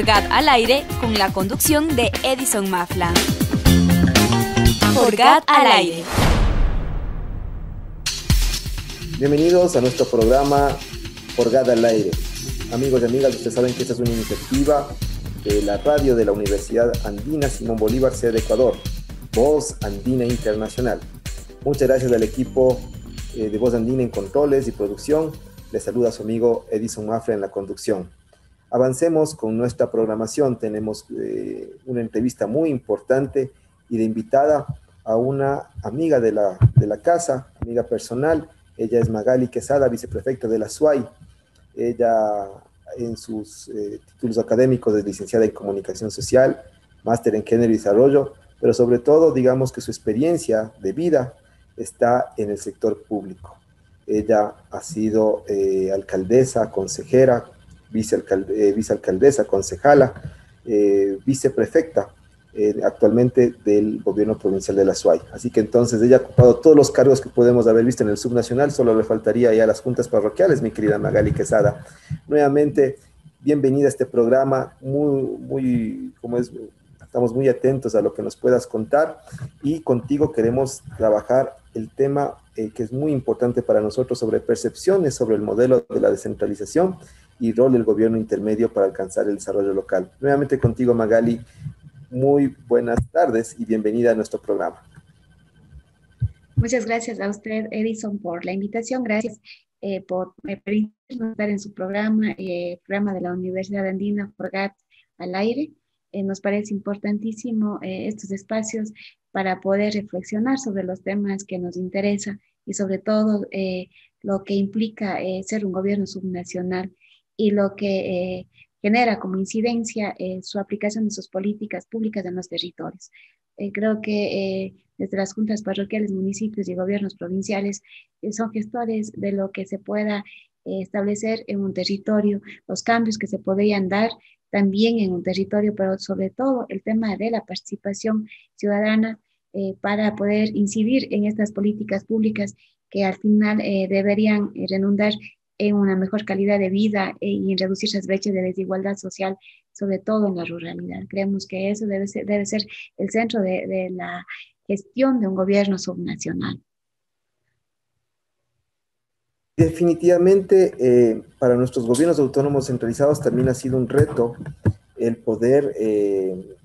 Forgat al aire con la conducción de Edison Mafla. Forgat al aire. Bienvenidos a nuestro programa Forgat al aire. Amigos y amigas, ustedes saben que esta es una iniciativa de la radio de la Universidad Andina Simón Bolívar, sede de Ecuador, Voz Andina Internacional. Muchas gracias al equipo eh, de Voz Andina en controles y producción. Les saluda su amigo Edison Mafra en la conducción. Avancemos con nuestra programación. Tenemos eh, una entrevista muy importante y de invitada a una amiga de la, de la casa, amiga personal. Ella es Magali Quesada, viceprefecta de la SUAI. Ella en sus eh, títulos académicos es licenciada en comunicación social, máster en género y desarrollo, pero sobre todo digamos que su experiencia de vida está en el sector público. Ella ha sido eh, alcaldesa, consejera, eh, vicealcaldesa, concejala, eh, viceprefecta eh, actualmente del gobierno provincial de la SUAY. Así que entonces ella ha ocupado todos los cargos que podemos haber visto en el subnacional, solo le faltaría ya las juntas parroquiales, mi querida Magali Quesada. Nuevamente, bienvenida a este programa, muy, muy, estamos muy atentos a lo que nos puedas contar y contigo queremos trabajar el tema que es muy importante para nosotros sobre percepciones sobre el modelo de la descentralización y rol del gobierno intermedio para alcanzar el desarrollo local. Nuevamente contigo, Magali, muy buenas tardes y bienvenida a nuestro programa. Muchas gracias a usted, Edison, por la invitación. Gracias eh, por permitirnos estar en su programa, eh, programa de la Universidad Andina, Forgat al aire. Eh, nos parece importantísimo estos espacios para poder reflexionar sobre los temas que nos interesan y sobre todo lo que implica ser un gobierno subnacional y lo que eh, genera como incidencia eh, su aplicación de sus políticas públicas en los territorios. Eh, creo que desde las juntas parroquiales, municipios y gobiernos provinciales son gestores de lo que se pueda establecer en un territorio, los cambios que se podrían dar también en un territorio, pero sobre todo el tema de la participación ciudadana para poder incidir en estas políticas públicas que al final deberían redundar en una mejor calidad de vida eh, y en reducir esas brechas de desigualdad social, sobre todo en la ruralidad. Creemos que eso debe ser, debe ser el centro de, de la gestión de un gobierno subnacional. Definitivamente, eh, para nuestros gobiernos autónomos centralizados también ha sido un reto el poder eh,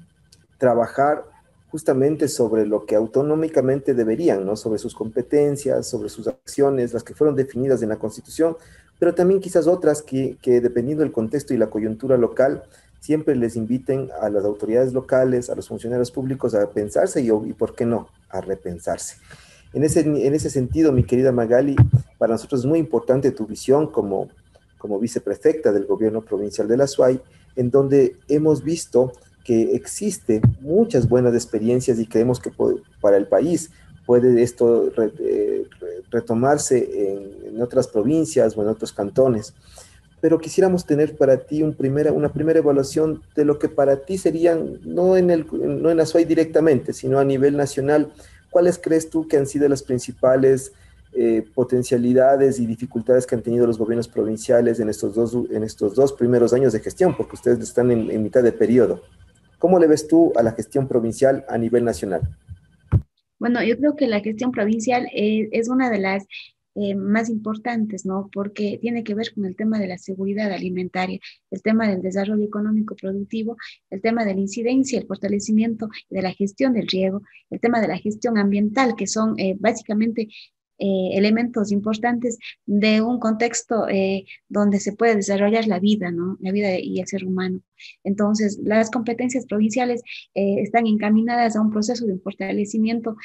trabajar justamente sobre lo que autonómicamente deberían, ¿no? Sobre sus competencias, sobre sus acciones, las que fueron definidas en la Constitución, pero también quizás otras que, que dependiendo del contexto y la coyuntura local, siempre les inviten a las autoridades locales, a los funcionarios públicos a pensarse y, ¿por qué no?, a repensarse. En ese, en ese sentido, mi querida Magali, para nosotros es muy importante tu visión como, como viceprefecta del gobierno provincial de la SUAY, en donde hemos visto que existe muchas buenas experiencias y creemos que para el país puede esto eh, retomarse en, otras provincias o en otros cantones. Pero quisiéramos tener para ti una primera evaluación de lo que para ti serían, no en, el, no en directamente, sino a nivel nacional, ¿cuáles crees tú que han sido las principales eh, potencialidades y dificultades que han tenido los gobiernos provinciales en estos dos, en estos dos primeros años de gestión? Porque ustedes están en, en mitad de periodo. ¿Cómo le ves tú a la gestión provincial a nivel nacional? Bueno, yo creo que la gestión provincial eh, es una de las eh, más importantes, ¿no? Porque tiene que ver con el tema de la seguridad alimentaria, el tema del desarrollo económico productivo, el tema de la incidencia, el fortalecimiento de la gestión del riego, el tema de la gestión ambiental, que son eh, básicamente eh, elementos importantes de un contexto eh, donde se puede desarrollar la vida, ¿no? La vida y el ser humano. Entonces, las competencias provinciales eh, están encaminadas a un proceso de fortalecimiento,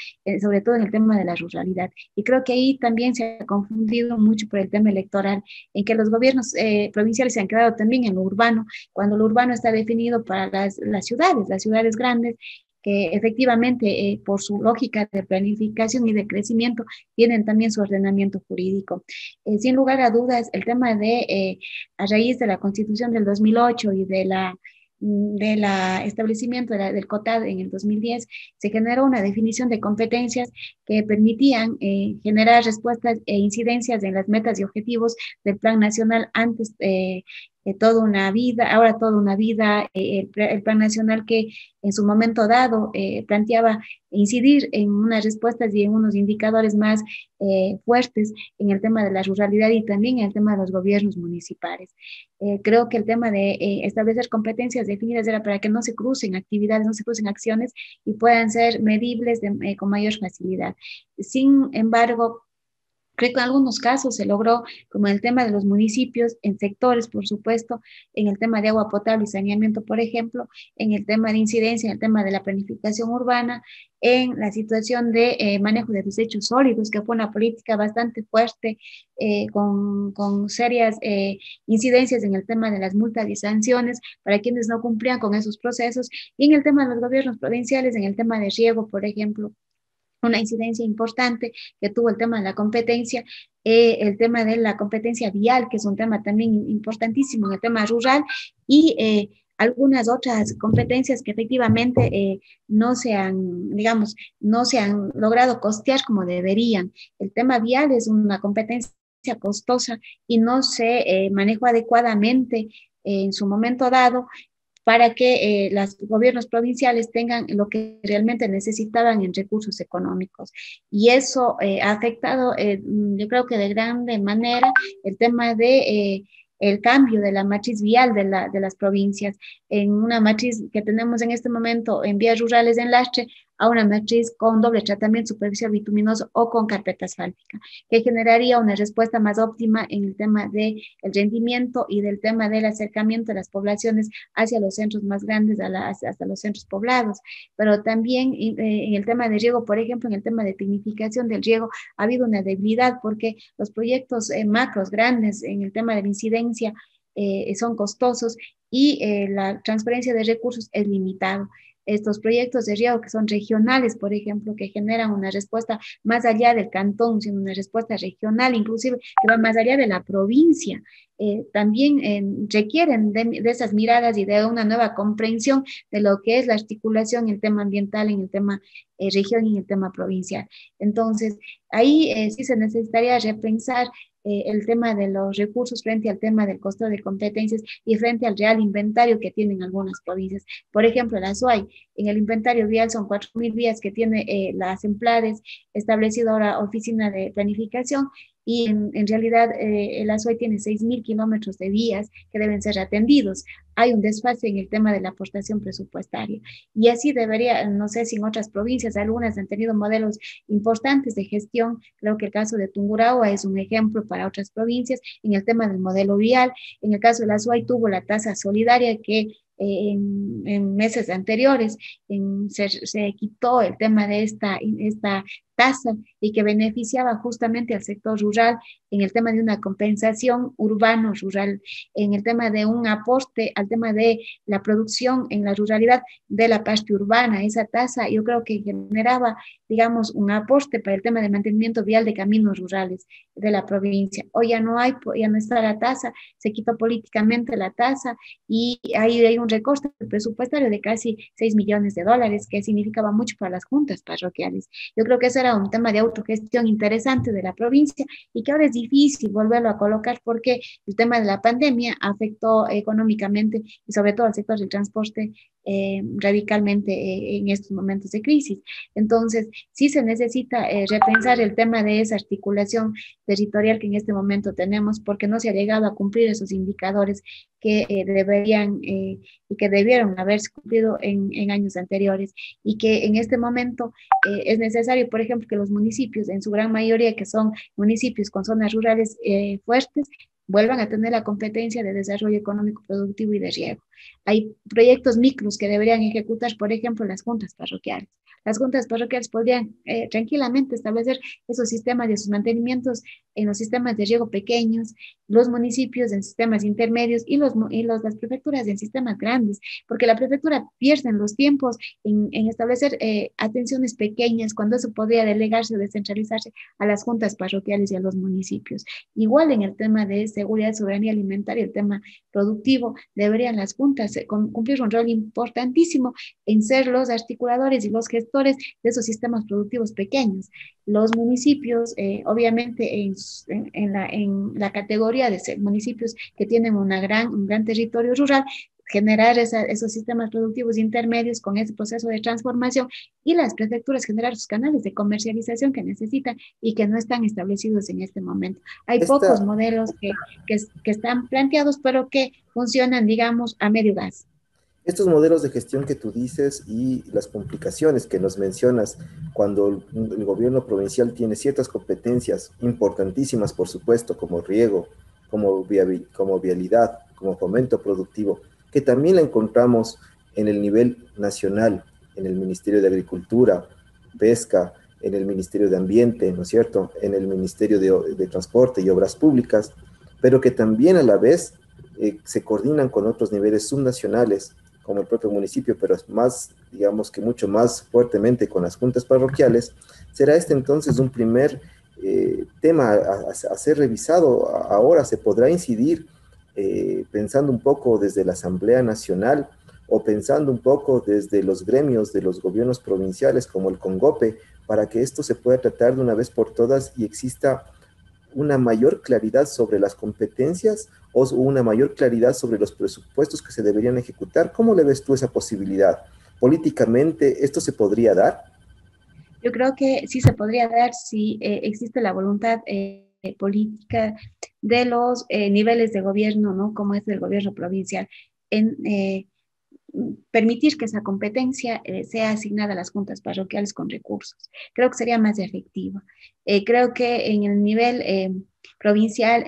sobre todo en el tema de la ruralidad. Y creo que ahí también se ha confundido mucho por el tema electoral, en que los gobiernos provinciales se han quedado también en lo urbano, cuando lo urbano está definido para las, las ciudades, las ciudades grandes, que efectivamente eh, por su lógica de planificación y de crecimiento tienen también su ordenamiento jurídico. Eh, sin lugar a dudas, el tema de, eh, a raíz de la constitución del 2008 y de la mm, del establecimiento del COTAD en el 2010, se generó una definición de competencias que permitían generar respuestas e incidencias en las metas y objetivos del Plan Nacional antes eh, toda una vida, ahora toda una vida, eh, el, Plan Nacional que en su momento dado eh, planteaba incidir en unas respuestas y en unos indicadores más fuertes en el tema de la ruralidad y también en el tema de los gobiernos municipales. creo que el tema de establecer competencias definidas era para que no se crucen actividades, no se crucen acciones y puedan ser medibles con mayor facilidad. Sin embargo, Creo que en algunos casos se logró, como en el tema de los municipios, en sectores, por supuesto, en el tema de agua potable y saneamiento, por ejemplo, en el tema de incidencia, en el tema de la planificación urbana, en la situación de eh, manejo de desechos sólidos, que fue una política bastante fuerte, eh, con, con, serias eh, incidencias en el tema de las multas y sanciones para quienes no cumplían con esos procesos, y en el tema de los gobiernos provinciales, en el tema de riego, por ejemplo, una incidencia importante que tuvo el tema de la competencia, eh, el tema de la competencia vial, que es un tema también importantísimo en el tema rural, y eh, algunas otras competencias que efectivamente eh, no se han, digamos, no se han logrado costear como deberían. El tema vial es una competencia costosa y no se manejó adecuadamente en su momento dado para que eh, los gobiernos provinciales tengan lo que realmente necesitaban en recursos económicos. Y eso eh, ha afectado, eh, yo creo que de grande manera, el tema de el cambio de la matriz vial de, la, de las provincias. En una matriz que tenemos en este momento en vías rurales en Lastre, a una matriz con doble tratamiento superficial bituminoso o con carpeta asfáltica, que generaría una respuesta más óptima en el tema del el rendimiento y del tema del acercamiento de las poblaciones hacia los centros más grandes, hasta los centros poblados. Pero también eh, en el tema de riego, por ejemplo, en el tema de tecnificación del riego, ha habido una debilidad porque los proyectos eh, macros grandes en el tema de la incidencia eh, son costosos y la transferencia de recursos es limitado estos proyectos de riego que son regionales, por ejemplo, que generan una respuesta más allá del cantón, sino una respuesta regional, inclusive que va más allá de la provincia, eh, también eh, requieren de, esas miradas y de una nueva comprensión de lo que es la articulación en el tema ambiental, en el tema eh, región y en el tema provincial. Entonces, ahí sí se necesitaría repensar eh, el tema de los recursos frente al tema del costo de competencias y frente al real inventario que tienen algunas provincias. Por ejemplo, la SUAY, en el inventario vial son 4.000 vías que tiene eh, las EMPLADES, establecido ahora oficina de planificación, y en, realidad eh, el ASUAY tiene 6.000 kilómetros de vías que deben ser atendidos. Hay un desfase en el tema de la aportación presupuestaria. Y así debería, no sé si en otras provincias, algunas han tenido modelos importantes de gestión. Creo que el caso de Tungurahua es un ejemplo para otras provincias en el tema del modelo vial. En el caso de la SUAY tuvo la tasa solidaria que en, meses anteriores se, se, quitó el tema de esta, esta tasa y que beneficiaba justamente al sector rural en el tema de una compensación urbano-rural, en el tema de un aporte al tema de la producción en la ruralidad de la parte urbana. Esa tasa yo creo que generaba, digamos, un aporte para el tema de mantenimiento vial de caminos rurales de la provincia. Hoy ya no hay, ya no está la tasa, se quitó políticamente la tasa y ahí hay un recorte presupuestario de casi 6 millones de dólares, que significaba mucho para las juntas parroquiales. Yo creo que ese era un tema de autogestión interesante de la provincia y que ahora es difícil volverlo a colocar porque el tema de la pandemia afectó económicamente y sobre todo al sector del transporte eh, radicalmente eh, en estos momentos de crisis. Entonces, sí se necesita eh, repensar el tema de esa articulación territorial que en este momento tenemos porque no se ha llegado a cumplir esos indicadores que deberían y que debieron haberse cumplido en, en, años anteriores y que en este momento es necesario, por ejemplo, que los municipios, en su gran mayoría que son municipios con zonas rurales fuertes, vuelvan a tener la competencia de desarrollo económico productivo y de riego. Hay proyectos micros que deberían ejecutar, por ejemplo, las juntas parroquiales. Las juntas parroquiales podrían eh, tranquilamente establecer esos sistemas de sus mantenimientos en los sistemas de riego pequeños, los municipios en sistemas intermedios y, los, y los, las prefecturas en sistemas grandes, porque la prefectura pierde los tiempos en, en establecer eh, atenciones pequeñas cuando eso podría delegarse o descentralizarse a las juntas parroquiales y a los municipios. Igual en el tema de seguridad, soberanía alimentaria, el tema productivo, deberían las juntas eh, cumplir un rol importantísimo en ser los articuladores y los gestores de esos sistemas productivos pequeños. Los municipios, eh, obviamente, en los, en, la, en la categoría de municipios que tienen una gran, un gran territorio rural, generar esos sistemas productivos intermedios con ese proceso de transformación y las prefecturas generar sus canales de comercialización que necesitan y que no están establecidos en este momento. Hay pocos modelos que, que, que, están planteados, pero que funcionan, digamos, a medio gas. Estos modelos de gestión que tú dices y las complicaciones que nos mencionas cuando el gobierno provincial tiene ciertas competencias importantísimas, por supuesto, como riego, como, como vialidad, como fomento productivo, que también la encontramos en el nivel nacional, en el Ministerio de Agricultura, Pesca, en el Ministerio de Ambiente, ¿no es cierto?, en el Ministerio de, Transporte y Obras Públicas, pero que también a la vez eh, se coordinan con otros niveles subnacionales como el propio municipio, pero más, digamos que mucho más fuertemente con las juntas parroquiales, será este entonces un primer eh, tema a, ser revisado. Ahora se podrá incidir eh, pensando un poco desde la Asamblea Nacional o pensando un poco desde los gremios de los gobiernos provinciales como el Congope, para que esto se pueda tratar de una vez por todas y exista una mayor claridad sobre las competencias o una mayor claridad sobre los presupuestos que se deberían ejecutar. ¿Cómo le ves tú esa posibilidad? Políticamente, ¿esto se podría dar? Yo creo que sí se podría dar si eh, existe la voluntad eh, política de los eh, niveles de gobierno, ¿no? Como es el gobierno provincial, en permitir que esa competencia sea asignada a las juntas parroquiales con recursos. Creo que sería más efectivo. creo que en el nivel provincial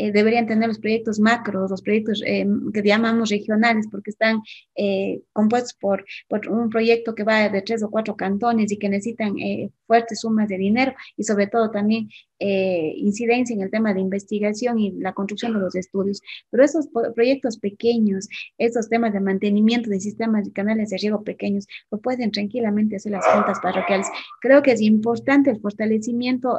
eh, deberían tener los proyectos macros, los proyectos eh, que llamamos regionales, porque están eh, compuestos por, por, un proyecto que va de tres o cuatro cantones y que necesitan fuertes sumas de dinero y sobre todo también incidencia en el tema de investigación y la construcción de los estudios. Pero esos proyectos pequeños, esos temas de mantenimiento de sistemas y canales de riego pequeños, lo pueden tranquilamente hacer las juntas parroquiales. Creo que es importante el fortalecimiento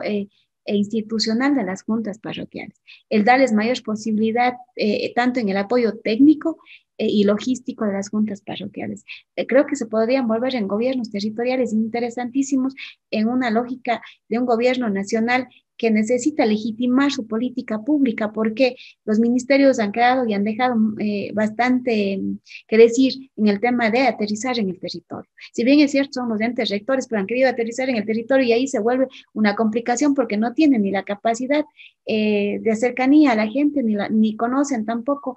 e institucional de las juntas parroquiales, el darles mayor posibilidad eh, tanto en el apoyo técnico eh, y logístico de las juntas parroquiales. Eh, creo que se podrían volver en gobiernos territoriales interesantísimos en una lógica de un gobierno nacional que necesita legitimar su política pública, porque los ministerios han quedado y han dejado eh, bastante mm, que decir en el tema de aterrizar en el territorio. Si bien es cierto, son los entes rectores, pero han querido aterrizar en el territorio y ahí se vuelve una complicación porque no tienen ni la capacidad eh, de cercanía a la gente, ni, ni conocen tampoco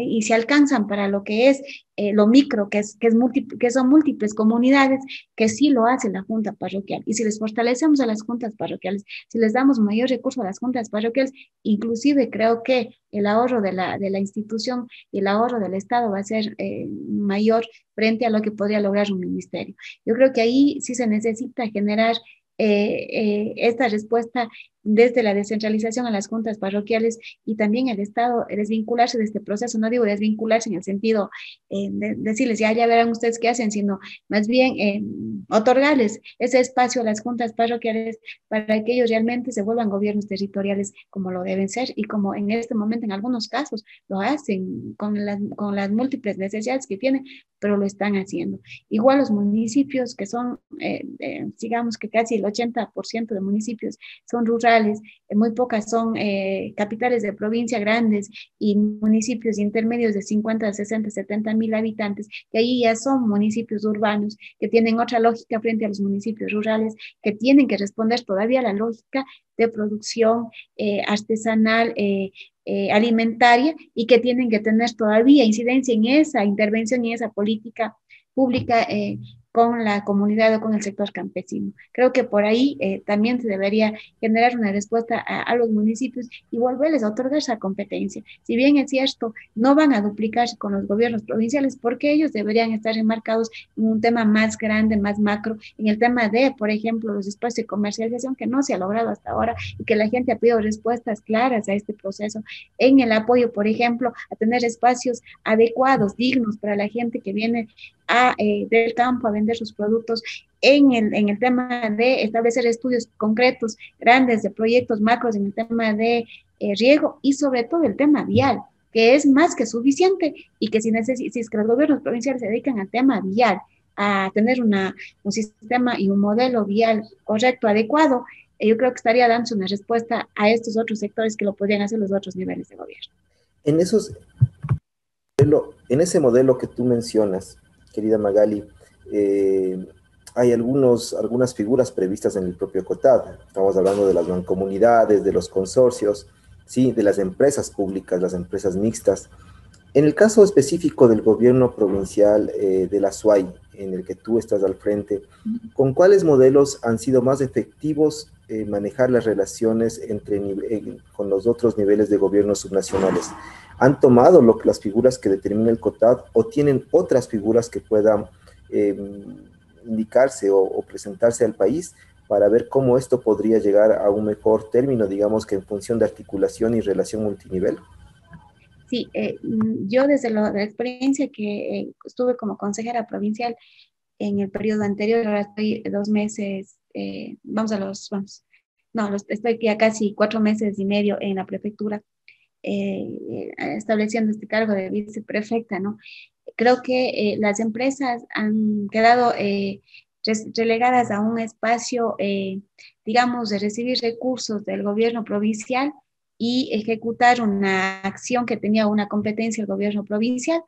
y se alcanzan para lo que es eh, lo micro, que, es, que, es que son múltiples comunidades, que sí lo hace la Junta Parroquial. Y si les fortalecemos a las juntas parroquiales, si les damos mayor recurso a las juntas parroquiales, inclusive creo que el ahorro de la, de la institución y el ahorro del Estado va a ser eh, mayor frente a lo que podría lograr un ministerio. Yo creo que ahí sí se necesita generar eh, esta respuesta desde la descentralización a las juntas parroquiales y también el Estado desvincularse de este proceso, no digo desvincularse en el sentido eh, de decirles, ya, ya verán ustedes qué hacen, sino más bien eh, otorgarles ese espacio a las juntas parroquiales para que ellos realmente se vuelvan gobiernos territoriales como lo deben ser y como en este momento en algunos casos lo hacen con las, con las múltiples necesidades que tienen, pero lo están haciendo. Igual los municipios que son, eh, digamos que casi el 80% de municipios son rurales, eh, muy pocas son eh, capitales de provincia grandes y municipios intermedios de 50, 60, 70 mil habitantes, que ahí ya son municipios urbanos, que tienen otra lógica frente a los municipios rurales, que tienen que responder todavía a la lógica de producción eh, artesanal. alimentaria y que tienen que tener todavía incidencia en esa intervención y esa política pública con la comunidad o con el sector campesino. Creo que por ahí eh, también se debería generar una respuesta a, los municipios y volverles a otorgar esa competencia. Si bien es cierto, no van a duplicarse con los gobiernos provinciales porque ellos deberían estar enmarcados en un tema más grande, más macro, en el tema de, por ejemplo, los espacios de comercialización que no se ha logrado hasta ahora y que la gente ha pedido respuestas claras a este proceso, en el apoyo, por ejemplo, a tener espacios adecuados, dignos para la gente que viene a, eh, del campo a vender sus productos en el, en el tema de establecer estudios concretos, grandes, de proyectos macros en el tema de eh, riego y sobre todo el tema vial, que es más que suficiente y que si, si es que los gobiernos provinciales se dedican al tema vial, a tener una, un sistema y un modelo vial correcto, adecuado, yo creo que estaría dando una respuesta a estos otros sectores que lo podrían hacer los otros niveles de gobierno. En, esos, en ese modelo que tú mencionas, querida Magali, eh, hay algunos, algunas figuras previstas en el propio COTAD. Estamos hablando de las mancomunidades, de los consorcios, ¿sí? de las empresas públicas, las empresas mixtas. En el caso específico del gobierno provincial eh, de la SUAY, en el que tú estás al frente, ¿con cuáles modelos han sido más efectivos eh, manejar las relaciones entre, con los otros niveles de gobierno subnacionales? ¿Han tomado las figuras que determina el COTAD o tienen otras figuras que puedan em, indicarse o, presentarse al país para ver cómo esto podría llegar a un mejor término, digamos que en función de articulación y relación multinivel? Sí, eh, yo desde la experiencia que eh, estuve como consejera provincial en el periodo anterior, ahora estoy dos meses, eh, vamos a los, vamos, no, estoy ya casi cuatro meses y medio en la prefectura, estableciendo este cargo de viceprefecta, ¿no? creo que eh, las empresas han quedado eh, relegadas a un espacio, eh, digamos, de recibir recursos del gobierno provincial y ejecutar una acción que tenía una competencia el gobierno provincial,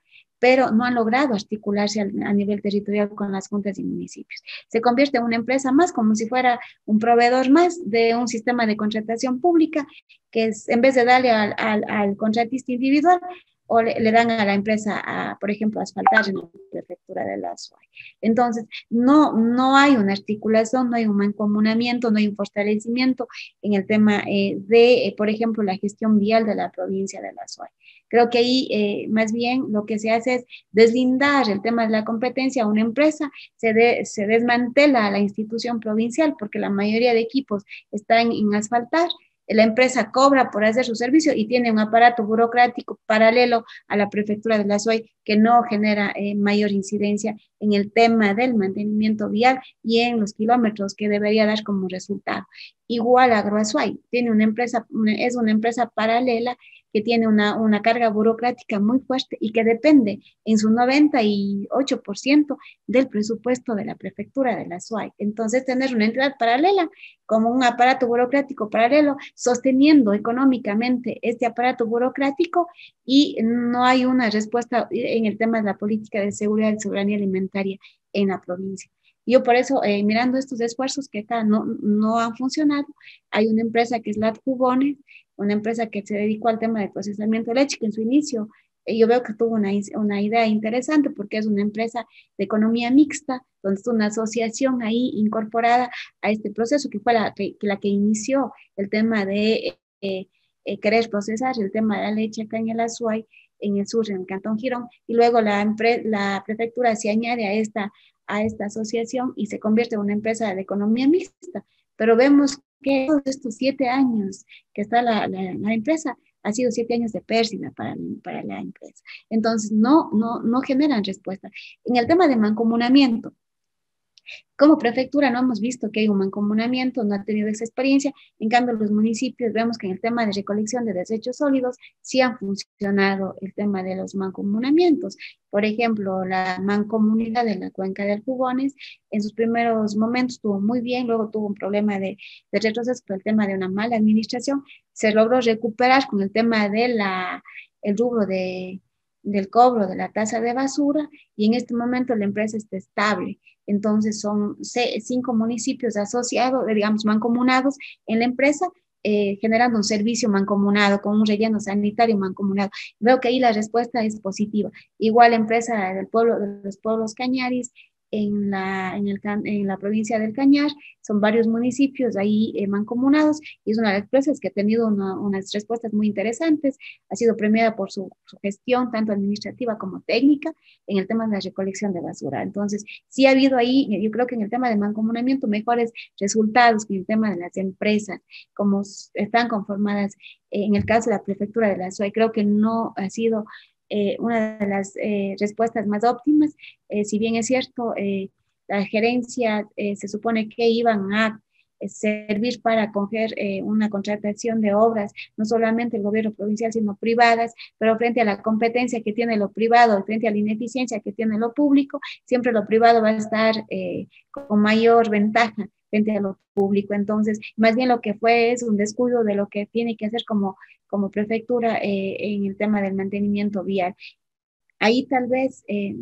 pero no han logrado articularse a, nivel territorial con las juntas y municipios. Se convierte en una empresa más, como si fuera un proveedor más de un sistema de contratación pública, que es, en vez de darle al, al contratista individual, o le, dan a la empresa, a, por ejemplo, asfaltar en la prefectura de la SUAY. Entonces, no, no hay una articulación, no hay un mancomunamiento, no hay un fortalecimiento en el tema eh, de, eh, por ejemplo, la gestión vial de la provincia de la SUAY. Creo que ahí eh, más bien lo que se hace es deslindar el tema de la competencia a una empresa, se, se desmantela a la institución provincial porque la mayoría de equipos están en asfaltar la empresa cobra por hacer su servicio y tiene un aparato burocrático paralelo a la prefectura de la SOI que no genera eh, mayor incidencia en el tema del mantenimiento vial y en los kilómetros que debería dar como resultado. Igual Agroazuay tiene una empresa, es una empresa paralela que tiene una, una carga burocrática muy fuerte y que depende en su 98% del presupuesto de la prefectura de la SUAY. Entonces, tener una entidad paralela como un aparato burocrático paralelo, sosteniendo económicamente este aparato burocrático y no hay una respuesta en el tema de la política de seguridad y soberanía alimentaria en la provincia. Yo por eso, eh, mirando estos esfuerzos que acá no, no han funcionado, hay una empresa que es Lat Jugones, una empresa que se dedicó al tema de procesamiento de leche, que en su inicio eh, yo veo que tuvo una, una, idea interesante porque es una empresa de economía mixta, donde es una asociación ahí incorporada a este proceso, que fue la que, inició el tema de eh, querer procesar el tema de la leche acá en el en el sur, en el Cantón Girón, y luego la, la prefectura se añade a esta, a esta asociación y se convierte en una empresa de economía mixta. Pero vemos que estos siete años que está la, la, empresa, ha sido siete años de pérdida para, para la empresa. Entonces, no, no, no generan respuesta. En el tema de mancomunamiento, como prefectura no hemos visto que hay un mancomunamiento, no ha tenido esa experiencia. En cambio, los municipios vemos que en el tema de recolección de desechos sólidos sí han funcionado el tema de los mancomunamientos. Por ejemplo, la mancomunidad de la cuenca de Jugones en sus primeros momentos estuvo muy bien, luego tuvo un problema de, de retroceso por el tema de una mala administración. Se logró recuperar con el tema del el rubro de, del cobro de la tasa de basura y en este momento la empresa está estable. Entonces son cinco municipios asociados, digamos, mancomunados en la empresa, eh, generando un servicio mancomunado, con un relleno sanitario mancomunado. Veo que ahí la respuesta es positiva. Igual la empresa del pueblo, de los pueblos cañaris en la, en, el, en la provincia del Cañar, son varios municipios ahí eh, mancomunados y es una de las empresas que ha tenido unas respuestas muy interesantes, ha sido premiada por su, gestión tanto administrativa como técnica en el tema de la recolección de basura. Entonces, sí ha habido ahí, yo creo que en el tema de mancomunamiento, mejores resultados que en el tema de las empresas, como están conformadas en el caso de la prefectura de la SUAY, creo que no ha sido eh, una de las eh, respuestas más óptimas. Eh, si bien es cierto, la gerencia se supone que iban a servir para coger una contratación de obras, no solamente el gobierno provincial, sino privadas, pero frente a la competencia que tiene lo privado, frente a la ineficiencia que tiene lo público, siempre lo privado va a estar con mayor ventaja frente a lo público. Entonces, más bien lo que fue es un descuido de lo que tiene que hacer como, como prefectura en el tema del mantenimiento vial. Ahí tal vez eh,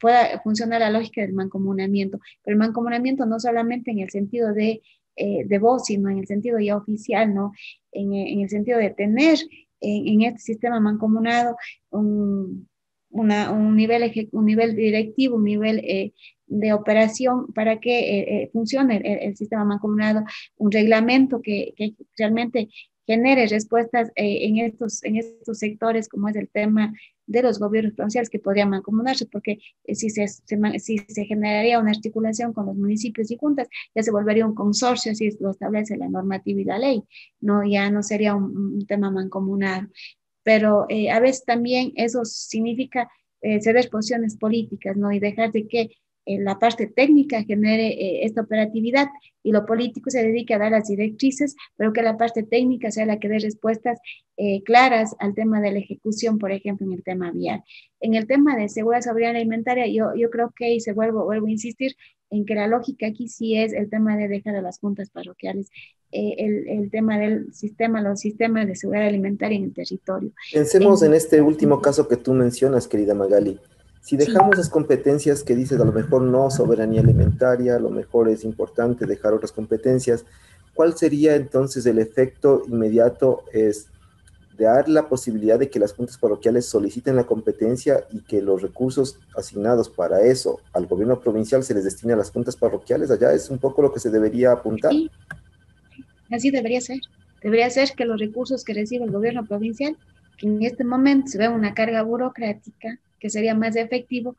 pueda funcionar la lógica del mancomunamiento, pero el mancomunamiento no solamente en el sentido de, eh, de voz, sino en el sentido ya oficial, ¿no? En, en el sentido de tener en, este sistema mancomunado un, una, un, nivel, un nivel directivo, un nivel eh, de operación para que funcione el, el, sistema mancomunado, un reglamento que, que realmente genere respuestas en, estos, en estos sectores, como es el tema de los gobiernos provinciales que podrían mancomunarse, porque eh, si se, si se generaría una articulación con los municipios y juntas, ya se volvería un consorcio, así lo establece la normativa y la ley, no ya no sería un, tema mancomunado. Pero eh, a veces también eso significa eh, ceder posiciones políticas, ¿no? Y dejar de que la parte técnica genere eh, esta operatividad y lo político se dedique a dar las directrices, pero que la parte técnica sea la que dé respuestas eh, claras al tema de la ejecución, por ejemplo, en el tema vial. En el tema de seguridad soberanía alimentaria, yo, yo creo que, y se vuelvo, vuelvo a insistir, en que la lógica aquí sí es el tema de dejar a las juntas parroquiales, eh, el, el, tema del sistema, los sistemas de seguridad alimentaria en el territorio. Pensemos en este último caso que tú mencionas, querida Magali. Si dejamos las competencias que dices, a lo mejor no soberanía alimentaria, a lo mejor es importante dejar otras competencias, ¿cuál sería entonces el efecto inmediato? Es dar la posibilidad de que las juntas parroquiales soliciten la competencia y que los recursos asignados para eso al gobierno provincial se les destine a las juntas parroquiales. Allá es un poco lo que se debería apuntar. Sí. Así debería ser. Debería ser que los recursos que recibe el gobierno provincial, que en este momento se ve una carga burocrática, que sería más efectivo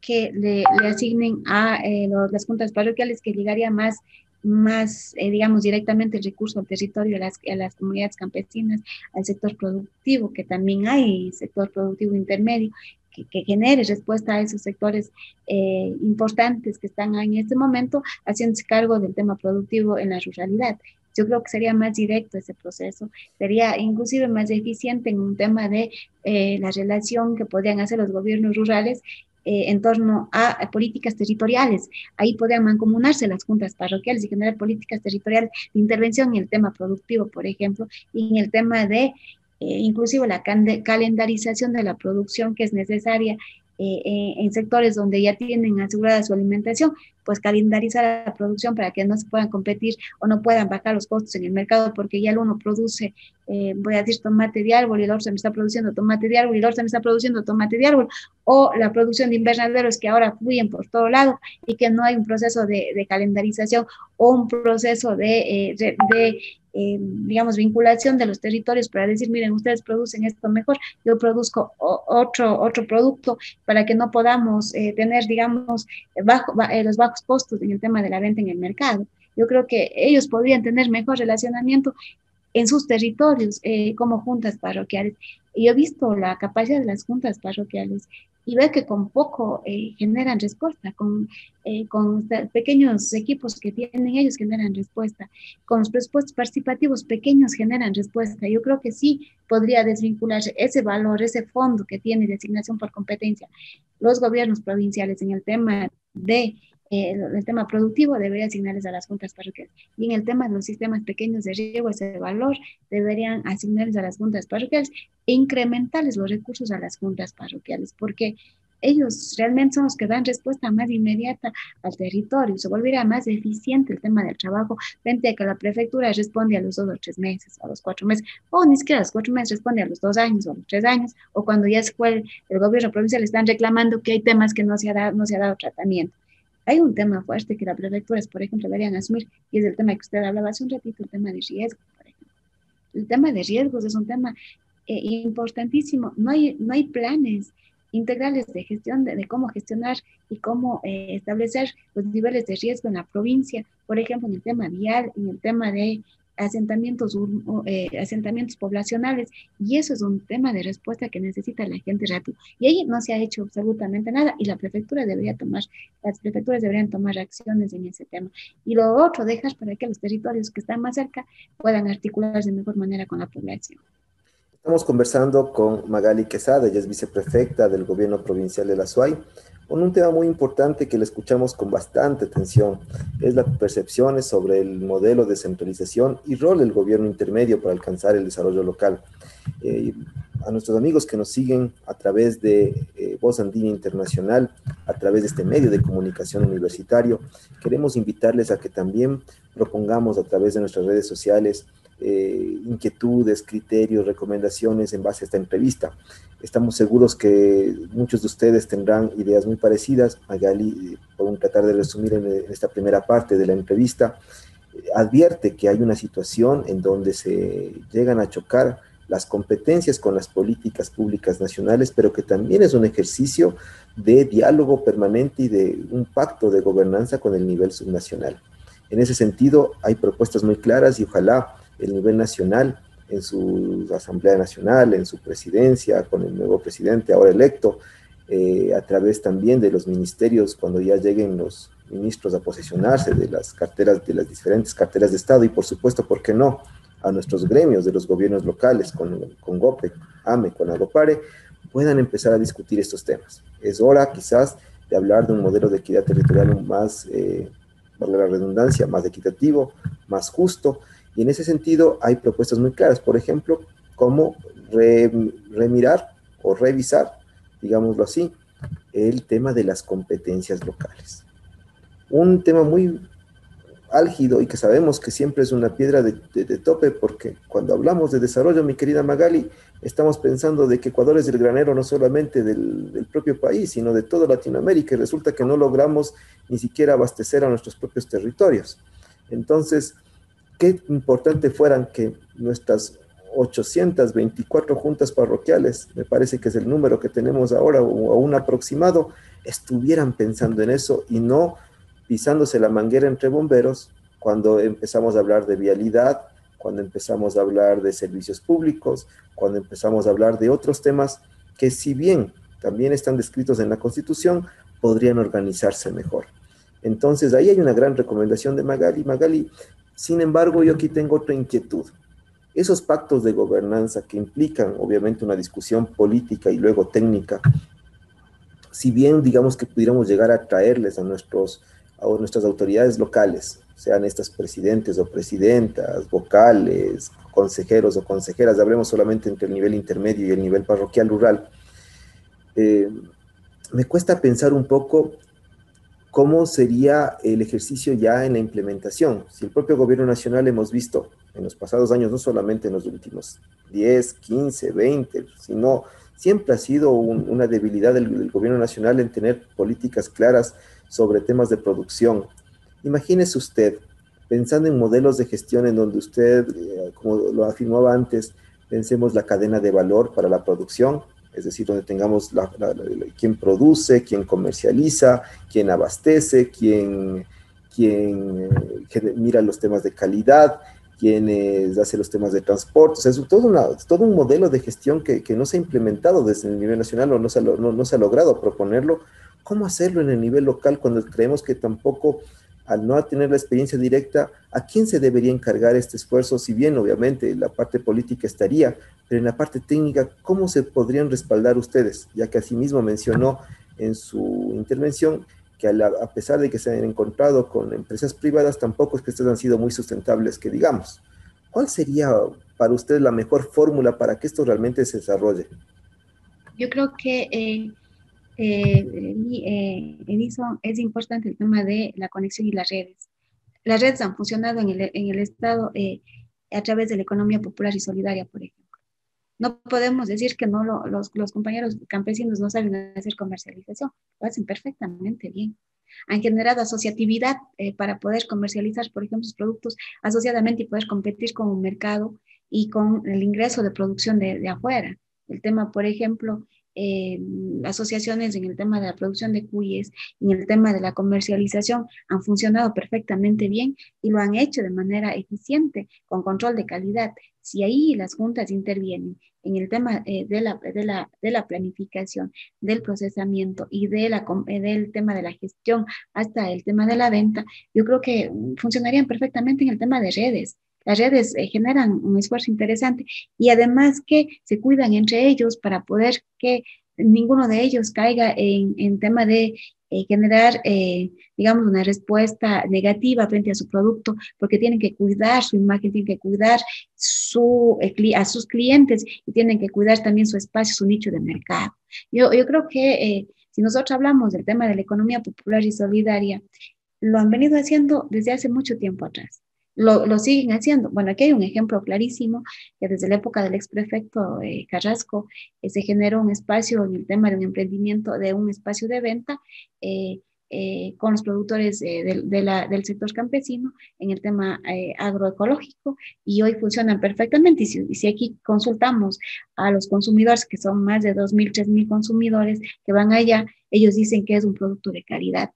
que le, asignen a eh, las juntas parroquiales, que llegaría más, más eh, digamos, directamente el recurso al territorio, a las, a las comunidades campesinas, al sector productivo, que también hay sector productivo intermedio, que, genere respuesta a esos sectores eh, importantes que están en este momento haciéndose cargo del tema productivo en la ruralidad. Yo creo que sería más directo ese proceso, sería inclusive más eficiente en un tema de eh, la relación que podrían hacer los gobiernos rurales eh, en torno a, políticas territoriales. Ahí podrían mancomunarse las juntas parroquiales y generar políticas territoriales de intervención en el tema productivo, por ejemplo, y en el tema de eh, inclusive la calendarización de la producción que es necesaria eh, en sectores donde ya tienen asegurada su alimentación, pues calendarizar la producción para que no se puedan competir o no puedan bajar los costos en el mercado porque ya el uno produce, eh, voy a decir, tomate de árbol y el otro se me está produciendo tomate de árbol y el otro se me está produciendo tomate de árbol o la producción de invernaderos que ahora fluyen por todo lado y que no hay un proceso de, de calendarización o un proceso de, eh, de eh, digamos, vinculación de los territorios para decir, miren, ustedes producen esto mejor, yo produzco otro, otro producto para que no podamos eh, tener, digamos, bajo, eh, los bajos costos en el tema de la venta en el mercado. Yo creo que ellos podrían tener mejor relacionamiento en sus territorios como juntas parroquiales. Y yo he visto la capacidad de las juntas parroquiales y ve que con poco eh, generan respuesta, con, eh, con pequeños equipos que tienen ellos generan respuesta, con los presupuestos participativos pequeños generan respuesta. Yo creo que sí podría desvincularse ese valor, ese fondo que tiene designación por competencia los gobiernos provinciales en el tema de eh, el, tema productivo debería asignarles a las juntas parroquiales. Y en el tema de los sistemas pequeños de riego, ese valor deberían asignarles a las juntas parroquiales e incrementarles los recursos a las juntas parroquiales, porque ellos realmente son los que dan respuesta más inmediata al territorio. Se volvería más eficiente el tema del trabajo frente a que la prefectura responde a los dos o tres meses, a los cuatro meses, o ni siquiera a los cuatro meses responde a los dos años o a los tres años, o cuando ya se fue el, gobierno provincial están reclamando que hay temas que no se ha dado, no se ha dado tratamiento. Hay un tema fuerte que las prefecturas, por ejemplo, deberían asumir, y es el tema que usted hablaba hace un ratito, el tema de riesgo, por ejemplo. El tema de riesgos es un tema eh, importantísimo. No hay, no hay planes integrales de gestión, de, cómo gestionar y cómo eh, establecer los niveles de riesgo en la provincia, por ejemplo, en el tema vial, en el tema de asentamientos, eh, asentamientos poblacionales y eso es un tema de respuesta que necesita la gente rápido. Y ahí no se ha hecho absolutamente nada y la prefectura debería tomar, las prefecturas deberían tomar acciones en ese tema. Y lo otro, dejar para que los territorios que están más cerca puedan articularse de mejor manera con la población. Estamos conversando con Magali Quesada, ella es viceprefecta del gobierno provincial de la SUAY con un tema muy importante que le escuchamos con bastante atención, es las percepciones sobre el modelo de centralización y rol del gobierno intermedio para alcanzar el desarrollo local. Eh, a nuestros amigos que nos siguen a través de eh, Voz Andina Internacional, a través de este medio de comunicación universitario, queremos invitarles a que también propongamos a través de nuestras redes sociales eh, inquietudes, criterios, recomendaciones en base a esta entrevista. Estamos seguros que muchos de ustedes tendrán ideas muy parecidas. Magali, por tratar de resumir en, esta primera parte de la entrevista, advierte que hay una situación en donde se llegan a chocar las competencias con las políticas públicas nacionales, pero que también es un ejercicio de diálogo permanente y de un pacto de gobernanza con el nivel subnacional. En ese sentido, hay propuestas muy claras y ojalá el nivel nacional en su Asamblea Nacional, en su presidencia, con el nuevo presidente ahora electo, eh, a través también de los ministerios, cuando ya lleguen los ministros a posesionarse de las carteras, de las diferentes carteras de Estado y por supuesto, ¿por qué no?, a nuestros gremios de los gobiernos locales, con, con GOPE, AME, con AGOPARE, puedan empezar a discutir estos temas. Es hora quizás de hablar de un modelo de equidad territorial más, eh, la redundancia, más equitativo, más justo, y en ese sentido hay propuestas muy claras, por ejemplo, cómo remirar o revisar, digámoslo así, el tema de las competencias locales. Un tema muy álgido y que sabemos que siempre es una piedra de, tope porque cuando hablamos de desarrollo, mi querida Magali, estamos pensando de que Ecuador es el granero no solamente del, del, propio país, sino de toda Latinoamérica y resulta que no logramos ni siquiera abastecer a nuestros propios territorios. Entonces, qué importante fueran que nuestras 824 juntas parroquiales, me parece que es el número que tenemos ahora, o un aproximado, estuvieran pensando en eso y no pisándose la manguera entre bomberos cuando empezamos a hablar de vialidad, cuando empezamos a hablar de servicios públicos, cuando empezamos a hablar de otros temas que si bien también están descritos en la Constitución, podrían organizarse mejor. Entonces, ahí hay una gran recomendación de Magali. Magali, sin embargo, yo aquí tengo otra inquietud. Esos pactos de gobernanza que implican obviamente una discusión política y luego técnica, si bien digamos que pudiéramos llegar a traerles a, nuestros, a nuestras autoridades locales, sean estas presidentes o presidentas, vocales, consejeros o consejeras, hablemos solamente entre el nivel intermedio y el nivel parroquial rural, eh, me cuesta pensar un poco cómo sería el ejercicio ya en la implementación. Si el propio gobierno nacional hemos visto en los pasados años, no solamente en los últimos 10, 15, 20, sino siempre ha sido una debilidad del, gobierno nacional en tener políticas claras sobre temas de producción. Imagínese usted, pensando en modelos de gestión en donde usted, eh, como lo afirmaba antes, pensemos la cadena de valor para la producción, es decir, donde tengamos la, quien produce, quien comercializa, quien abastece, quien, quien eh, mira los temas de calidad, quien hace los temas de transporte, o sea, es todo, todo un modelo de gestión que, no se ha implementado desde el nivel nacional o no se, no se ha logrado proponerlo. ¿Cómo hacerlo en el nivel local cuando creemos que tampoco al no tener la experiencia directa, ¿a quién se debería encargar este esfuerzo? Si bien obviamente la parte política estaría, pero en la parte técnica, ¿cómo se podrían respaldar ustedes? Ya que asimismo mencionó en su intervención que a, pesar de que se han encontrado con empresas privadas, tampoco es que estas han sido muy sustentables, que digamos. ¿Cuál sería para usted la mejor fórmula para que esto realmente se desarrolle? Yo creo que eh, eh, eh, Edison, es importante el tema de la conexión y las redes. Las redes han funcionado en el, en Estado eh, a través de la economía popular y solidaria, por ejemplo. No podemos decir que no los, compañeros campesinos no saben hacer comercialización, lo hacen perfectamente bien. Han generado asociatividad eh, para poder comercializar, por ejemplo, sus productos asociadamente y poder competir con un mercado y con el ingreso de producción de afuera. El tema, por ejemplo, eh, asociaciones en el tema de la producción de cuyes, en el tema de la comercialización, han funcionado perfectamente bien y lo han hecho de manera eficiente, con control de calidad. Si ahí las juntas intervienen en el tema eh, de, la, de, la, de, la, planificación, del procesamiento y de la, eh, del tema de la gestión hasta el tema de la venta, yo creo que funcionarían perfectamente en el tema de redes. Las redes eh, generan un esfuerzo interesante y además que se cuidan entre ellos para poder que ninguno de ellos caiga en, en tema de eh, generar, eh, digamos, una respuesta negativa frente a su producto, porque tienen que cuidar su imagen, tienen que cuidar su, a sus clientes y tienen que cuidar también su espacio, su nicho de mercado. Yo, yo creo que si nosotros hablamos del tema de la economía popular y solidaria, lo han venido haciendo desde hace mucho tiempo atrás lo, siguen haciendo. Bueno, aquí hay un ejemplo clarísimo que desde la época del exprefecto eh, Carrasco eh, se generó un espacio en el tema de un emprendimiento, de un espacio de venta eh, con los productores del sector campesino en el tema agroecológico y hoy funcionan perfectamente. Y si, y si, aquí consultamos a los consumidores, que son más de 2.000, 3.000 consumidores que van allá, ellos dicen que es un producto de calidad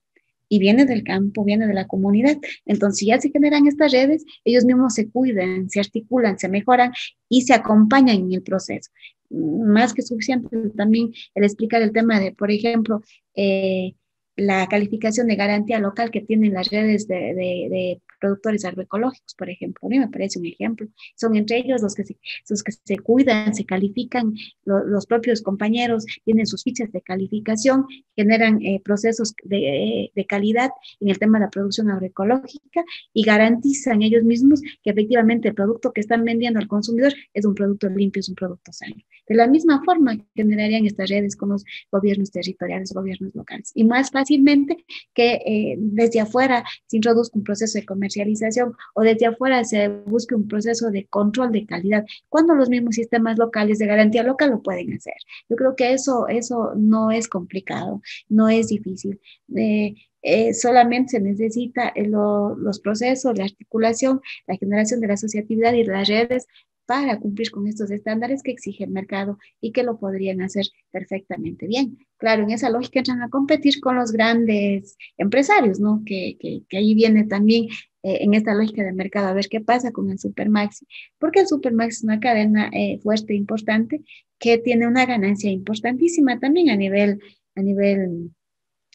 y viene del campo, viene de la comunidad. Entonces, ya se generan estas redes, ellos mismos se cuidan, se articulan, se mejoran y se acompañan en el proceso. Más que suficiente también el explicar el tema de, por ejemplo, eh, la calificación de garantía local que tienen las redes de, productores agroecológicos, por ejemplo. Mí me parece un ejemplo. Son entre ellos los que se, los que se cuidan, se califican, los propios compañeros tienen sus fichas de calificación, generan eh, procesos de, de, calidad en el tema de la producción agroecológica y garantizan ellos mismos que efectivamente el producto que están vendiendo al consumidor es un producto limpio, es un producto sano. De la misma forma generarían estas redes con los gobiernos territoriales, gobiernos locales. Y más fácilmente que eh, desde afuera se introduzca un proceso de comercialización o desde afuera se busque un proceso de control de calidad, cuando los mismos sistemas locales de garantía local lo pueden hacer. Yo creo que eso, eso no es complicado, no es difícil. Eh, eh, solamente se necesita los procesos, la articulación, la generación de la asociatividad y las redes para cumplir con estos estándares que exige el mercado y que lo podrían hacer perfectamente bien. Claro, en esa lógica entran a competir con los grandes empresarios, ¿no? Que, que, ahí viene también eh, en esta lógica de mercado a ver qué pasa con el Supermaxi, porque el Supermaxi es una cadena eh, fuerte, importante, que tiene una ganancia importantísima también a nivel, a nivel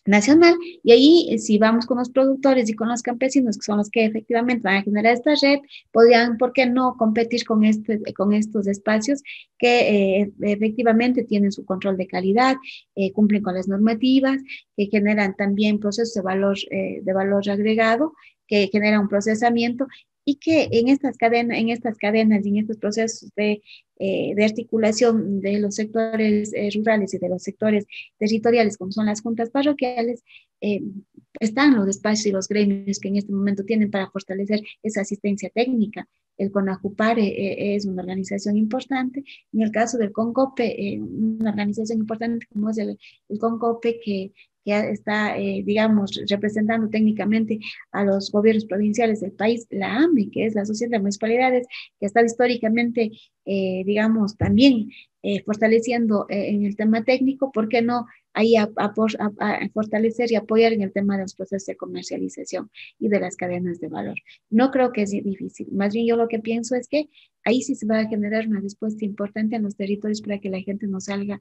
nacional. Y ahí, eh, si vamos con los productores y con los campesinos, que son los que efectivamente van a generar esta red, podrían, ¿por qué no competir con, este, con estos espacios que eh, efectivamente tienen su control de calidad, eh, cumplen con las normativas, que generan también procesos de valor, de valor agregado, que generan un procesamiento y que en estas cadenas, en estas cadenas y en estos procesos de, eh, de articulación de los sectores eh, rurales y de los sectores territoriales, como son las juntas parroquiales, eh, están los espacios y los gremios que en este momento tienen para fortalecer esa asistencia técnica. El CONAJUPARE es una organización importante. En el caso del CONCOPE, una organización importante como es el, el CONCOPE, que que está, eh, digamos, representando técnicamente a los gobiernos provinciales del país, la AME, que es la Asociación de Municipalidades, que está históricamente, eh, digamos, también eh, fortaleciendo en el tema técnico, ¿por qué no ahí a, fortalecer y apoyar en el tema de los procesos de comercialización y de las cadenas de valor? No creo que es difícil, más bien yo lo que pienso es que ahí sí se va a generar una respuesta importante en los territorios para que la gente no salga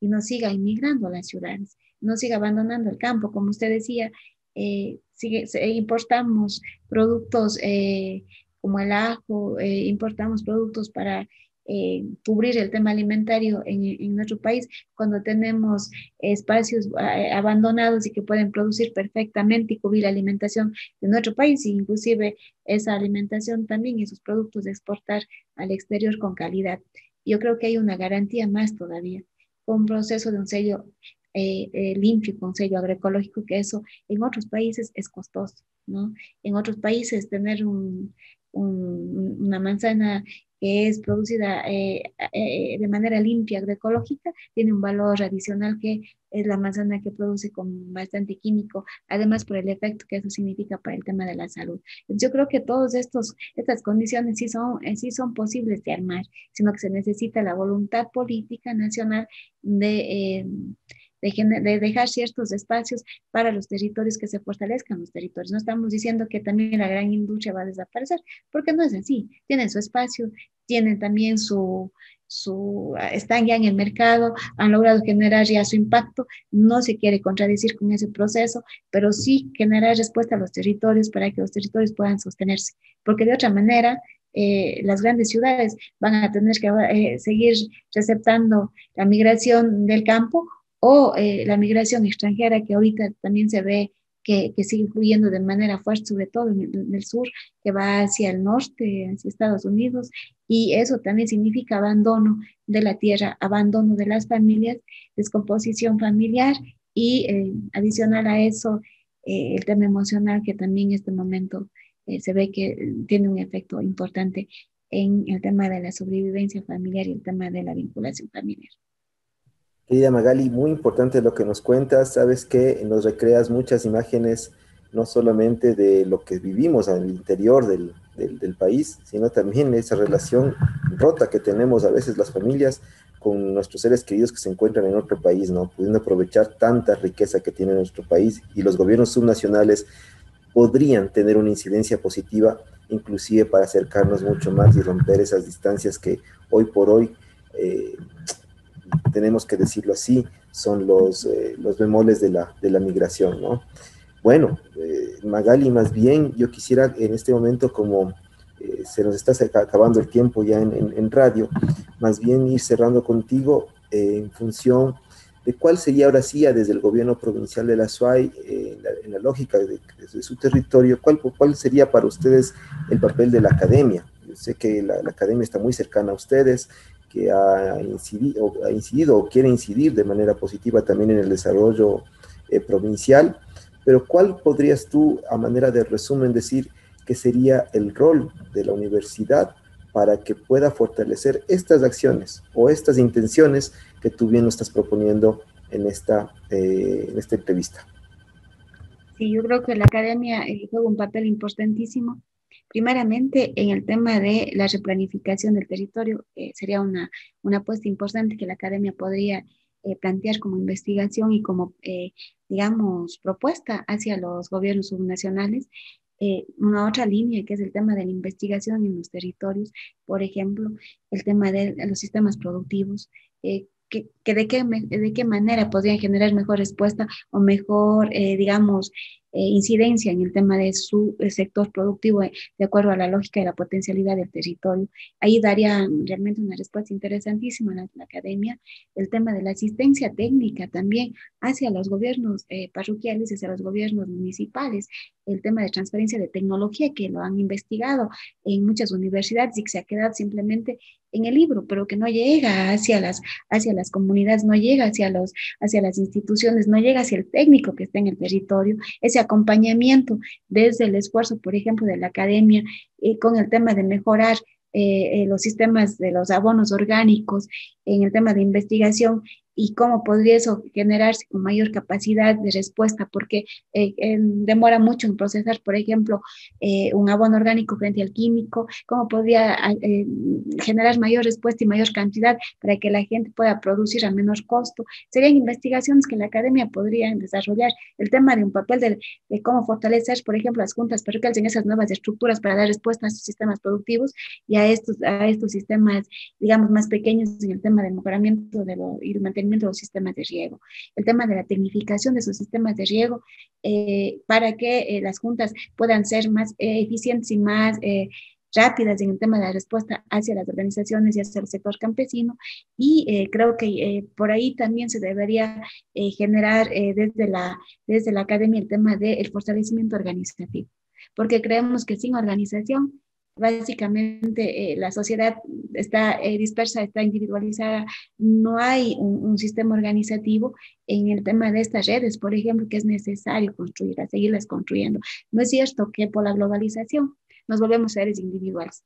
y no siga inmigrando a las ciudades no siga abandonando el campo. Como usted decía, eh, sigue, importamos productos eh, como el ajo, eh, importamos productos para cubrir el tema alimentario en, nuestro país cuando tenemos espacios abandonados y que pueden producir perfectamente y cubrir la alimentación de nuestro país, e inclusive esa alimentación también, esos productos de exportar al exterior con calidad. Yo creo que hay una garantía más todavía, un proceso de un sello eh, eh, limpio con sello agroecológico, que eso en otros países es costoso, ¿no? En otros países tener un, una manzana es producida eh, eh, de manera limpia, agroecológica, tiene un valor adicional que es la manzana que produce con bastante químico, además por el efecto que eso significa para el tema de la salud. Yo creo que todas estas condiciones sí son, sí son posibles de armar, sino que se necesita la voluntad política nacional de de, dejar ciertos espacios para los territorios que se fortalezcan los territorios. No estamos diciendo que también la gran industria va a desaparecer, porque no es así. Tienen su espacio, tienen también su, su, están ya en el mercado, han logrado generar ya su impacto, no se quiere contradecir con ese proceso, pero sí generar respuesta a los territorios para que los territorios puedan sostenerse, porque de otra manera eh, las grandes ciudades van a tener que eh, seguir receptando la migración del campo o eh, la migración extranjera que ahorita también se ve que, que, sigue fluyendo de manera fuerte, sobre todo en el, sur, que va hacia el norte, hacia Estados Unidos, y eso también significa abandono de la tierra, abandono de las familias, descomposición familiar y eh, adicional a eso, eh, el tema emocional que también en este momento se ve que tiene un efecto importante en el tema de la sobrevivencia familiar y el tema de la vinculación familiar. Querida Magali, muy importante lo que nos cuentas. Sabes que nos recreas muchas imágenes, no solamente de lo que vivimos al interior del, país, sino también esa relación rota que tenemos a veces las familias con nuestros seres queridos que se encuentran en otro país, ¿no? Pudiendo aprovechar tanta riqueza que tiene nuestro país y los gobiernos subnacionales podrían tener una incidencia positiva, inclusive para acercarnos mucho más y romper esas distancias que hoy por hoy eh, tenemos que decirlo así, son los, eh, los bemoles de la, de la migración, ¿no? Bueno, eh, Magali, más bien yo quisiera en este momento, como eh, se nos está acabando el tiempo ya en, en, radio, más bien ir cerrando contigo en función de cuál sería ahora sí, desde el gobierno provincial de la SUAY, en la, lógica de, su territorio, cuál, cuál sería para ustedes el papel de la academia. Yo sé que la, la academia está muy cercana a ustedes, que ha incidido, ha incidido o quiere incidir de manera positiva también en el desarrollo eh, provincial, pero ¿cuál podrías tú, a manera de resumen, decir que sería el rol de la universidad para que pueda fortalecer estas acciones o estas intenciones que tú bien nos estás proponiendo en esta, eh, en esta entrevista? Sí, yo creo que la academia eh, juega un papel importantísimo Primeramente, en el tema de la replanificación del territorio, eh, sería una, una apuesta importante que la academia podría eh, plantear como investigación y como, eh, digamos, propuesta hacia los gobiernos subnacionales. una otra línea que es el tema de la investigación en los territorios, por ejemplo, el tema de, los sistemas productivos, que, que, de, qué, de qué manera podrían generar mejor respuesta o mejor, digamos, eh, incidencia en el tema de su eh, sector productivo eh, de acuerdo a la lógica y la potencialidad del territorio. Ahí daría realmente una respuesta interesantísima a la, academia. El tema de la asistencia técnica también hacia los gobiernos parroquiales y hacia los gobiernos municipales. El tema de transferencia de tecnología que lo han investigado en muchas universidades y que se ha quedado simplemente en el libro, pero que no llega hacia las, hacia las comunidades, no llega hacia, los, hacia las instituciones, no llega hacia el técnico que está en el territorio, ese acompañamiento desde el esfuerzo, por ejemplo, de la academia y con el tema de mejorar eh, eh, los sistemas de los abonos orgánicos, en el tema de investigación y cómo podría eso generarse con mayor capacidad de respuesta, porque eh, demora mucho en procesar, por ejemplo, eh, un abono orgánico frente al químico, cómo podría eh, generar mayor respuesta y mayor cantidad para que la gente pueda producir a menor costo. Serían investigaciones que la academia podría desarrollar. El tema de un papel de, de cómo fortalecer, por ejemplo, las juntas parroquiales en esas nuevas estructuras para dar respuesta a estos sistemas productivos y a estos, a estos sistemas, digamos, más pequeños en el tema del mejoramiento de lo, y mantenimiento de los sistemas de riego, el tema de la tecnificación de esos sistemas de riego eh, para que eh, las juntas puedan ser más eh, eficientes y más rápidas en el tema de la respuesta hacia las organizaciones y hacia el sector campesino. Y creo que por ahí también se debería generar desde, la, desde la academia el tema del fortalecimiento organizativo, porque creemos que sin organización básicamente eh, la sociedad está eh, dispersa, está individualizada, no hay un, sistema organizativo en el tema de estas redes, por ejemplo, que es necesario construir, a seguirlas construyendo. No es cierto que por la globalización nos volvemos seres individuales.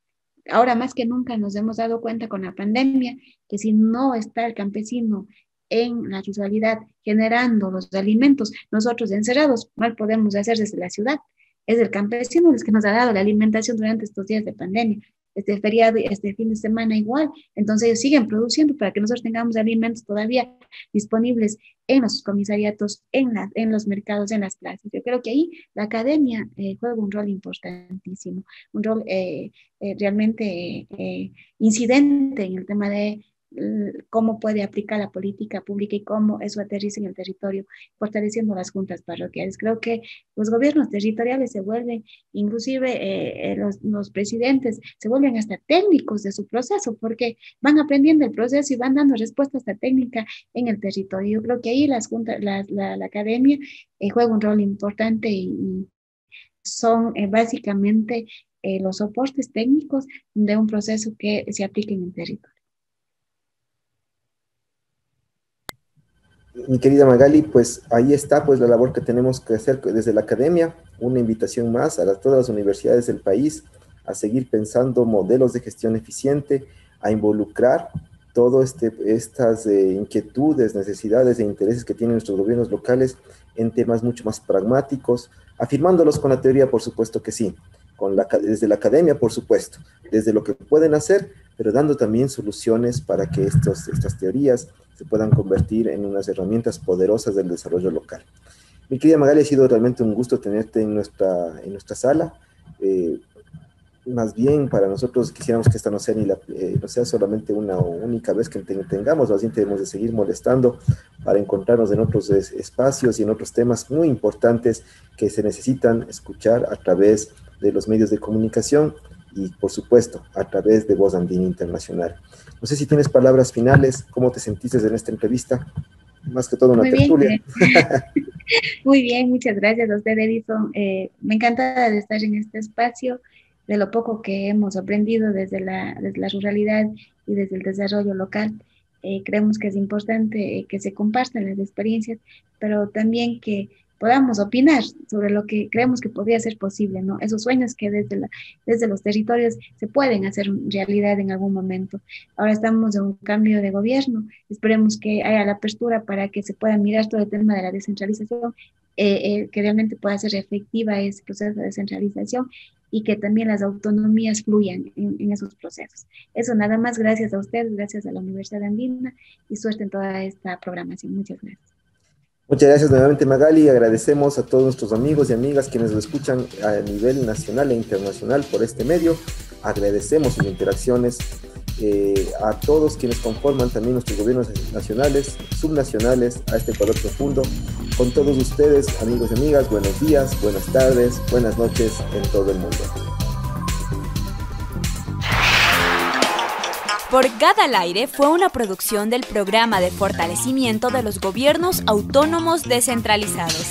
ahora más que nunca nos hemos dado cuenta con la pandemia que si no está el campesino en la ruralidad generando los alimentos, nosotros encerrados mal podemos hacer desde la ciudad. Es el campesino el que nos ha dado la alimentación durante estos días de pandemia este feriado, este fin de semana igual. Entonces ellos siguen produciendo para que nosotros tengamos alimentos todavía disponibles en los comisariatos, en, en los mercados, en las plazas. Yo creo que ahí la academia eh, juega un rol importantísimo, un rol eh, eh, realmente incidente en el tema de cómo puede aplicar la política pública y cómo eso aterriza en el territorio, fortaleciendo las juntas parroquiales. Creo que los gobiernos territoriales se vuelven, inclusive eh, eh, los, presidentes, se vuelven hasta técnicos de su proceso, porque van aprendiendo el proceso y van dando respuesta hasta técnica en el territorio. Yo creo que ahí las juntas, la, academia eh, juega un rol importante y, son básicamente los soportes técnicos de un proceso que se aplica en el territorio. Mi querida Magali, pues ahí está pues la labor que tenemos que hacer desde la academia, una invitación más a todas las universidades del país a seguir pensando modelos de gestión eficiente, a involucrar todas este, estas eh, inquietudes, necesidades e intereses que tienen nuestros gobiernos locales en temas mucho más pragmáticos, afirmándolos con la teoría, por supuesto que sí, con la, desde la academia, por supuesto, desde lo que pueden hacer, pero dando también soluciones para que estos, estas teorías se puedan convertir en unas herramientas poderosas del desarrollo local. Mi querida Magali, ha sido realmente un gusto tenerte en nuestra, en nuestra sala. Eh, más bien para nosotros quisiéramos que esta no sea, ni la, eh, no sea solamente una única vez que tengamos, más bien tenemos de seguir molestando para encontrarnos en otros espacios y en otros temas muy importantes que se necesitan escuchar a través de los medios de comunicación y por supuesto a través de Voz Andina Internacional. No sé si tienes palabras finales, ¿cómo te sentiste en esta entrevista? Más que todo una tertulia. Muy bien, muchas gracias a usted, Edison. Eh, me encanta de estar en este espacio, de lo poco que hemos aprendido desde la, desde la ruralidad y desde el desarrollo local. Eh, creemos que es importante que se compartan las experiencias, pero también que podamos opinar sobre lo que creemos que podría ser posible, ¿no? Esos sueños que desde, la, desde los territorios se pueden hacer realidad en algún momento. Ahora estamos en un cambio de gobierno, esperemos que haya la apertura para que se pueda mirar todo el tema de la descentralización, eh, eh, que realmente pueda ser efectiva ese proceso de descentralización y que también las autonomías fluyan en, en, esos procesos. Eso nada más, gracias a ustedes, gracias a la Universidad Andina y suerte en toda esta programación. Muchas gracias. Muchas gracias nuevamente Magali, agradecemos a todos nuestros amigos y amigas quienes lo escuchan a nivel nacional e internacional por este medio, agradecemos sus interacciones, eh, a todos quienes conforman también nuestros gobiernos nacionales, subnacionales, a este Ecuador profundo, con todos ustedes amigos y amigas, buenos días, buenas tardes, buenas noches en todo el mundo. Por Gada al Aire fue una producción del Programa de Fortalecimiento de los Gobiernos Autónomos Descentralizados.